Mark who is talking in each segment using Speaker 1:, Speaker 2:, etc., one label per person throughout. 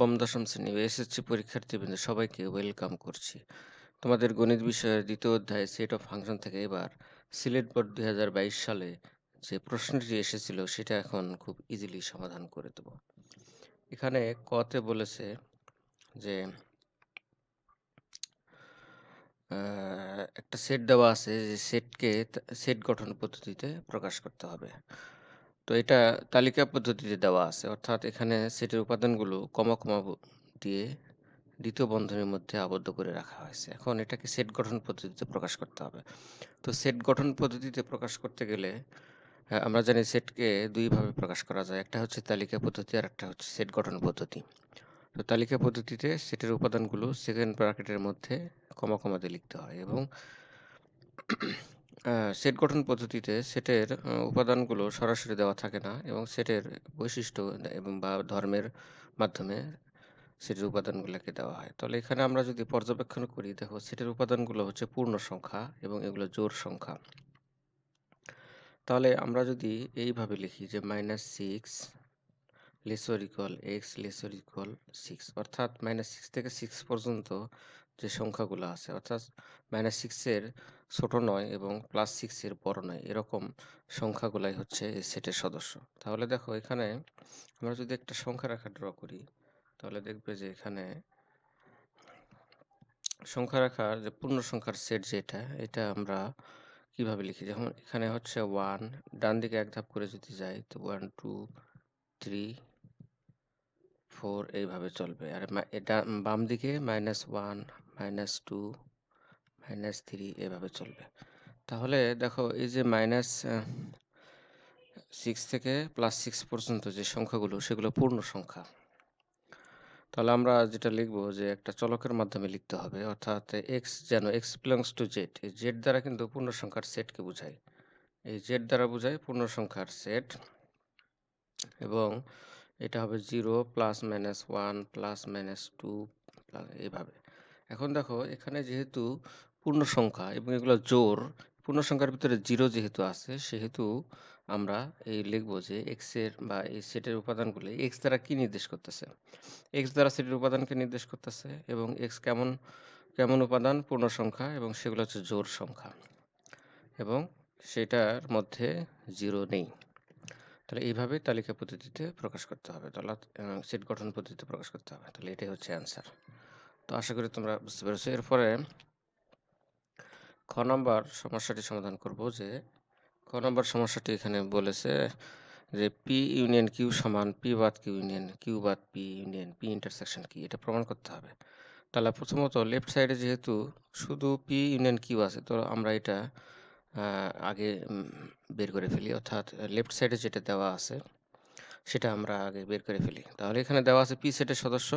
Speaker 1: নবম, দশম শ্রেণি এসএসসি পরীক্ষার্থীবৃন্দ সবাইকে ওয়েলকাম করছি। তোমাদের গণিত বিষয়ের দ্বিতীয় অধ্যায় সেট অফ ফাংশন থেকে এবার সিলেট বোর্ড দু হাজার বাইশ সালে যে প্রশ্নটি এসেছিল সেটা এখন খুব ইজিলি সমাধান করে দেব। এখানে কতে বলেছে যে একটা সেট দেওয়া আছে যে সেটকে সেট গঠন পদ্ধতিতে প্রকাশ করতে হবে। তো এটা তালিকা পদ্ধতিতে দেওয়া আছে। অর্থাৎ এখানে সেটের উপাদানগুলো কমা কমা দিয়ে দ্বিতীয় বন্ধনীর মধ্যে আবদ্ধ করে রাখা হয়েছে। এখন এটাকে সেট গঠন পদ্ধতিতে প্রকাশ করতে হবে। তো সেট গঠন পদ্ধতিতে প্রকাশ করতে গেলে আমরা জানি সেটকে দুইভাবে প্রকাশ করা যায়। একটা হচ্ছে তালিকা পদ্ধতি আর একটা হচ্ছে সেট গঠন পদ্ধতি। তো তালিকা পদ্ধতিতে সেটের উপাদানগুলো সেকেন্ড ব্র্যাকেটের মধ্যে কমা কমা দিয়ে লিখতে হয় এবং সেট গঠন পদ্ধতিতে সেটের উপাদানগুলো সরাসরি দেওয়া থাকে না এবং সেটের বৈশিষ্ট্য এবং বা ধর্মের মাধ্যমে সেটের উপাদানগুলোকে দেওয়া হয়। তাহলে এখানে আমরা যদি পর্যবেক্ষণ করি, দেখো সেটের উপাদানগুলো হচ্ছে পূর্ণ সংখ্যা এবং এগুলো জোর সংখ্যা। তাহলে আমরা যদি এইভাবে লিখি যে minus six lesser equal X lesser equal six অর্থাৎ মাইনাস সিক্স থেকে সিক্স পর্যন্ত যে সংখ্যাগুলো আছে, অর্থাৎ মাইনাস সিক্সের ছোট নয় এবং প্লাস সিক্সের বড় নয়, এরকম সংখ্যাগুলাই হচ্ছে এই সেটের সদস্য। তাহলে দেখো এখানে আমরা যদি একটা সংখ্যা রেখা ড্র করি, তাহলে দেখবে যে এখানে সংখ্যা রেখার যে পূর্ণ সংখ্যার সেট যেটা এটা আমরা কীভাবে লিখি? যেমন এখানে হচ্ছে ওয়ান ডান দিকে এক ধাপ করে যদি যাই, তো ওয়ান টু থ্রি ফোর এইভাবে চলবে। আর এটা বাম দিকে minus one minus two minus three এভাবে চলবে। তাহলে দেখো এই যে মাইনাস সিক্স থেকে প্লাস সিক্স পর্যন্ত যে সংখ্যাগুলো, সেগুলো পূর্ণ সংখ্যা। তাহলে আমরা যেটা লিখব যে একটা চলকের মাধ্যমে লিখতে হবে, অর্থাৎ এক্স যেন এক্স বিলংস টু জেড এই জেড দ্বারা কিন্তু পূর্ণ সংখ্যার সেটকে বোঝায়। এই জেড দ্বারা বোঝায় পূর্ণ সংখ্যার সেট এবং এটা হবে zero plus minus one plus minus two এইভাবে এখন দেখো, এখানে যেহেতু পূর্ণ সংখ্যা এবং এগুলো জোর পূর্ণ সংখ্যার ভিতরে জিরো যেহেতু আছে, সেহেতু আমরা এই লিখব যে এক্সের বা এই সেটের উপাদানগুলি এক্স দ্বারা কি নির্দেশ করতেছে? এক্স দ্বারা সেটের উপাদানকে নির্দেশ করতেছে এবং এক্স কেমন কেমন উপাদান? পূর্ণ সংখ্যা এবং সেগুলো হচ্ছে জোর সংখ্যা। এবং সেটার মধ্যে জিরো নেই। তাহলে এইভাবে তালিকা পদ্ধতিতে প্রকাশ করতে হবে। তাহলে সেট গঠন পদ্ধতিতে প্রকাশ করতে হবে। তাহলে এটাই হচ্ছে অ্যান্সার তো আশা করি তোমরা বুঝতে পেরেছ। এরপরে খ নম্বর সমস্যাটি সমাধান করব যে, খ নম্বর সমস্যাটি এখানে বলেছে যে পি ইউনিয়ন কিউ সমান পি বাদ কিউ ইউনিয়ন কিউ বাদ পি ইউনিয়ন পি ইন্টারসেকশন কি এটা প্রমাণ করতে হবে। তাহলে প্রথমত লেফট সাইডে যেহেতু শুধু পি ইউনিয়ন কিউ আছে, তো আমরা এটা আগে বের করে ফেলি। অর্থাৎ লেফট সাইডে যেটা দেওয়া আছে, সেটা আমরা আগে বের করে ফেলি। তাহলে এখানে দেওয়া আছে পি সেটের সদস্য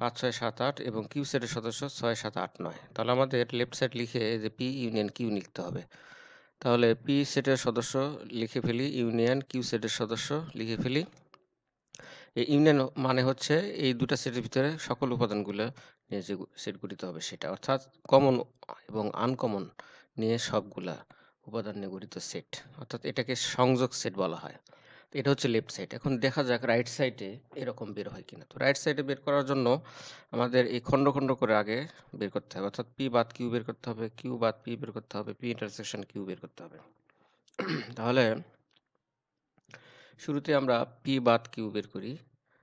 Speaker 1: পাঁচ ছয় সাত আট এবং কিউ সেটের সদস্য ছয় সাত আট নয়। তাহলে আমাদের লেফট সাইড লিখে যে পি ইউনিয়ন কিউ লিখতে হবে। তাহলে পি সেটের সদস্য লিখে ফেলি ইউনিয়ন কিউ সেটের সদস্য লিখে ফেলি। এই ইউনিয়ন মানে হচ্ছে এই দুটা সেটের ভিতরে সকল উপাদানগুলো নিয়ে যে সেট গঠিত হবে সেটা। অর্থাৎ কমন এবং আনকমন নিয়ে সবগুলা। উপাদান নিয়ে গঠিত সেট অর্থাৎ এটাকে সংযোগ সেট বলা হয়। তো এটা হচ্ছে লেফট সাইড এখন দেখা যাক রাইট সাইডে এরকম বের হয় কিনা। তো রাইট সাইডে বের করার জন্য আমাদের এই খণ্ড খণ্ড করে আগে বের করতে হবে, অর্থাৎ পি বাদ কিউ বের করতে হবে কিউ বাদ পি বের করতে হবে পি ইন্টারসেকশন কিউ বের করতে হবে। তাহলে শুরুতে আমরা পি বাদ কিউ বের করি।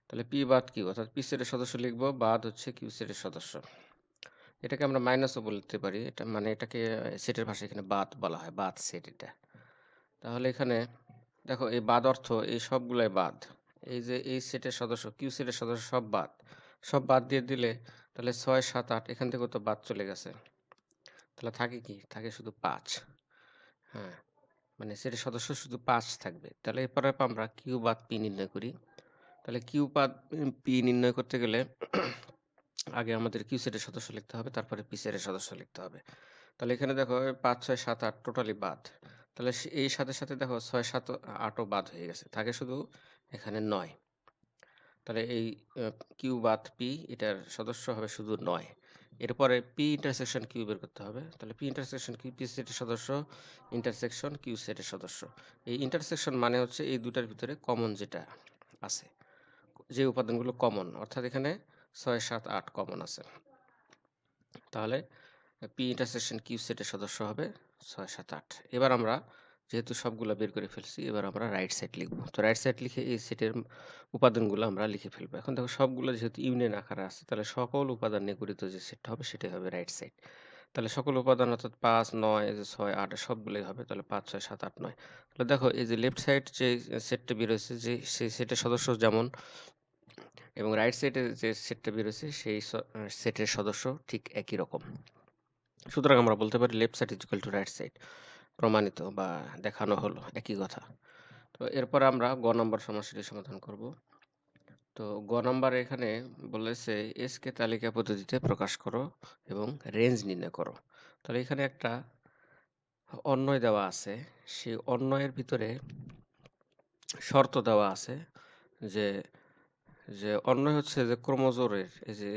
Speaker 1: তাহলে পি বাদ কিউ অর্থাৎ পি সেটের সদস্য লিখব, বাদ হচ্ছে কিউ সেটের সদস্য। এটাকে আমরা মাইনাসও বলতে পারি। এটা মানে এটাকে সেটের ভাষায় এখানে বাদ বলা হয়, বাদ সেট এটা। তাহলে এখানে দেখো, এই বাদ অর্থ এই সবগুলাই বাদ। এই যে এই সেটের সদস্য কিউ সেটের সদস্য সব বাদ। সব বাদ দিয়ে দিলে তাহলে ছয়, সাত, আট, এখান থেকেও তো বাদ চলে গেছে। তাহলে থাকে কি? থাকে শুধু পাঁচ। হ্যাঁ মানে সেটের সদস্য শুধু পাঁচ থাকবে। তাহলে এরপরে আমরা কিউ বাদ পি নির্ণয় করি। তাহলে কিউ বাদ পি নির্ণয় করতে গেলে আগে আমাদের কিউ সেটের সদস্য লিখতে হবে, তারপরে পি সেটের সদস্য লিখতে হবে। তাহলে এখানে দেখো পাঁচ, ছয়, সাত, আট টোটালি বাদ। তাহলে এই সাথে সাথে দেখো ছয়, সাত, আটও বাদ হয়ে গেছে, থাকে শুধু এখানে নয়। তাহলে এই কিউ বাদ পি এটার সদস্য হবে শুধু নয়। এরপরে পি ইন্টারসেকশন কিউ বের করতে হবে। তাহলে পি ইন্টারসেকশন কিউ পি সেটের সদস্য ইন্টারসেকশন কিউ সেটের সদস্য। এই ইন্টারসেকশন মানে হচ্ছে এই দুটার ভিতরে কমন যেটা আছে, যে উপাদানগুলো কমন অর্থাৎ এখানে ছয়, সাত, আট কমন আছে। তাহলে পি ইন্টারসেকশন কিউ সেটের সদস্য হবে ছয়, সাত, আট। এবার আমরা যেহেতু সবগুলো বের করে ফেলছি, এবার আমরা রাইট সাইড লিখব। তো রাইট সাইড লিখে এই সেটের উপাদানগুলো আমরা লিখে ফেলব। এখন দেখো সবগুলো যেহেতু ইউনিয়ন আকারে আছে, তাহলে সকল উপাদান নিয়ে গঠিত যে সেটটা হবে সেটাই হবে রাইট সাইড তাহলে সকল উপাদান অর্থাৎ পাঁচ, নয়, ছয়, আট সবগুলোই হবে, তাহলে পাঁচ, ছয়, সাত, আট, নয়। তাহলে দেখো এই যে লেফট সাইড যে সেটটা বেরোচ্ছে যে সেই সেটের সদস্য যেমন এবং রাইট সাইডে যে সেটটা বেরোচ্ছে সেই সেটের সদস্য ঠিক একই রকম। সুতরাং আমরা বলতে পারি left side is to right side প্রমাণিত বা দেখানো হলো, একই কথা। তো এরপর আমরা গ নম্বর সমস্যাটি সমাধান করব। তো গ নম্বর এখানে বলেছে এস কে তালিকা পদ্ধতিতে প্রকাশ করো এবং রেঞ্জ নির্ণয় করো। তাহলে এখানে একটা অন্যয় দেওয়া আছে। সেই অন্যয়ের ভিতরে শর্ত দেওয়া আছে যে যে অন্যয় হচ্ছে যে ক্রোমোজোরের, এই যে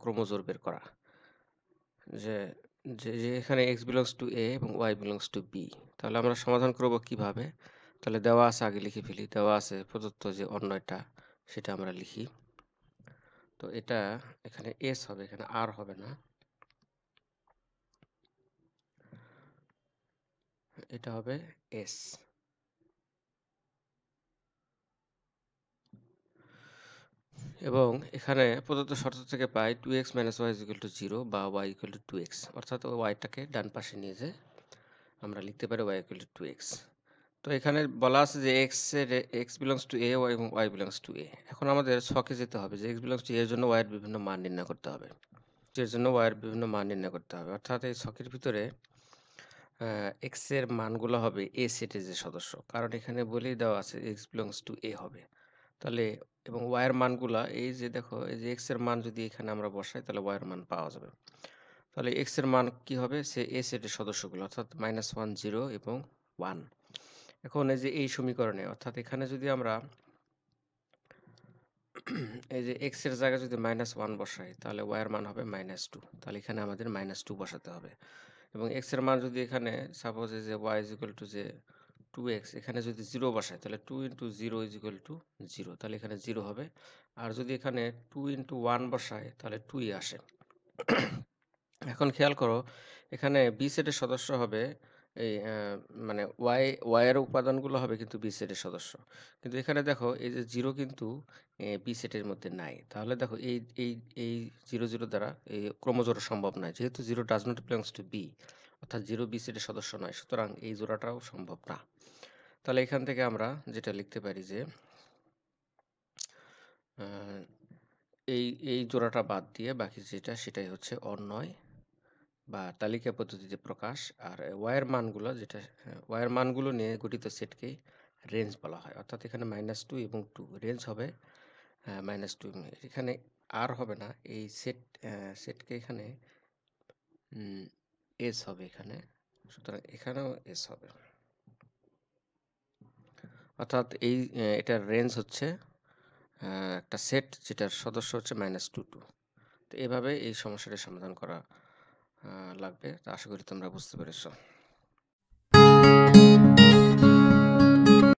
Speaker 1: ক্রোমোজোর বের করা। যে যে যে এখানে এক্স বিলংস টু এ এবং ওয়াই বিলংস টু বি তাহলে আমরা সমাধান করব কীভাবে? তাহলে দেওয়া আছে, আগে লিখে ফেলি, দেওয়া আছে প্রদত্ত যে অন্যটা সেটা আমরা লিখি। তো এটা এখানে এস হবে, এখানে আর হবে না। এটা হবে এস এবং এখানে প্রদত্ত শর্ত থেকে পাই two X minus Y equal to zero বা Y equal to two X অর্থাৎ ওয়াইটাকে ডান পাশে নিয়ে যে আমরা লিখতে পারি Y equal to two X তো এখানে বলা আছে যে এক্সের X belongs to A Y এবং ওয়াই বিলংস টু এ এখন আমাদের ছকে যেতে হবে যে এক্স বিলংস টু এর জন্য ওয়াইয়ের বিভিন্ন মান নির্ণয় করতে হবে। এর জন্য ওয়াইয়ের বিভিন্ন মান নির্ণয় করতে হবে। অর্থাৎ এই ছকের ভিতরে এক্সের মানগুলো হবে এ সেটের যে সদস্য। কারণ এখানে বলেই দেওয়া আছে এক্স বিলংস টু এ হবে। তাহলে এবং ওয়াইয়ের মানগুলা এই যে দেখো, এই যে এক্সের মান যদি এখানে আমরা বসাই, তাহলে ওয়াইয়ের মান পাওয়া যাবে। তাহলে এক্সের মান কি হবে? সে এ সেটের সদস্যগুলো, অর্থাৎ মাইনাস ওয়ান জিরো এবং ওয়ান এখন এই যে এই সমীকরণে, অর্থাৎ এখানে যদি আমরা এই যে এক্সের জায়গায় যদি মাইনাস ওয়ান বসাই, তাহলে ওয়াইয়ের মান হবে মাইনাস টু তাহলে এখানে আমাদের মাইনাস টু বসাতে হবে। এবং এক্সের মান যদি এখানে সাপোজ যে ওয়াই টু যে টু এক্স এখানে যদি জিরো বসায় তাহলে two into zero is equal to zero তাহলে এখানে জিরো হবে। আর যদি এখানে টু ইন্টু ওয়ান বসায় তাহলে টুই আসে। এখন খেয়াল করো, এখানে বি সেটের সদস্য হবে, এই মানে ওয়াই ওয়াইয়ের উপাদানগুলো হবে কিন্তু বি সেটের সদস্য। কিন্তু এখানে দেখো, এই যে জিরো কিন্তু বি সেটের মধ্যে নাই। তাহলে দেখো, এই এই এই জিরো জিরো দ্বারা এই ক্রমজোড়া সম্ভব নয়। যেহেতু zero does not belongs to B অর্থাৎ জিরো বি সেটের সদস্য নয়, সুতরাং এই জোড়াটাও সম্ভব না। তাহলে এখান থেকে আমরা যেটা লিখতে পারি যে এই এই জোড়াটা বাদ দিয়ে বাকি যেটা সেটাই হচ্ছে অন্যয় বা তালিকা পদ্ধতিতে প্রকাশ আর ওয়ার মানগুলো যেটা ওয়ার মানগুলো নিয়ে গঠিত সেটকে রেঞ্জ বলা হয়। অর্থাৎ এখানে মাইনাস টু এবং টু রেঞ্জ হবে মাইনাস টু এখানে আর হবে না, এই সেট সেটকে এখানে এস হবে এখানে, সুতরাং এখানেও এস হবে। অর্থাৎ এই এটার রেঞ্জ হচ্ছে একটা সেট যেটার সদস্য হচ্ছে মাইনাস টু টু তো এভাবে এই সমস্যাটির সমাধান করা লাগবে। আশা করি তোমরা বুঝতে পেরেছ।